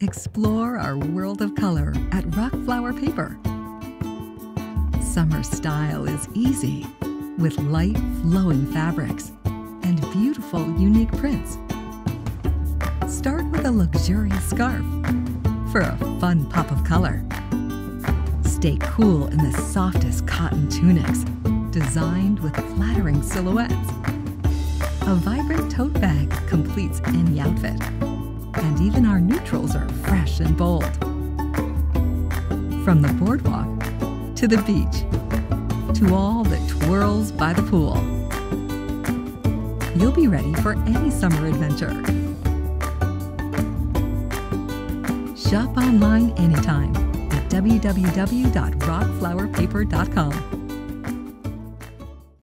Explore our world of color at Rock Flower Paper. Summer style is easy with light, flowing fabrics and beautiful, unique prints. Start with a luxurious scarf for a fun pop of color. Stay cool in the softest cotton tunics, designed with flattering silhouettes. A vibrant tote bag completes any outfit. And even our neutrals are fresh and bold. From the boardwalk to the beach to all that twirls by the pool. You'll be ready for any summer adventure. Shop online anytime at www.rockflowerpaper.com.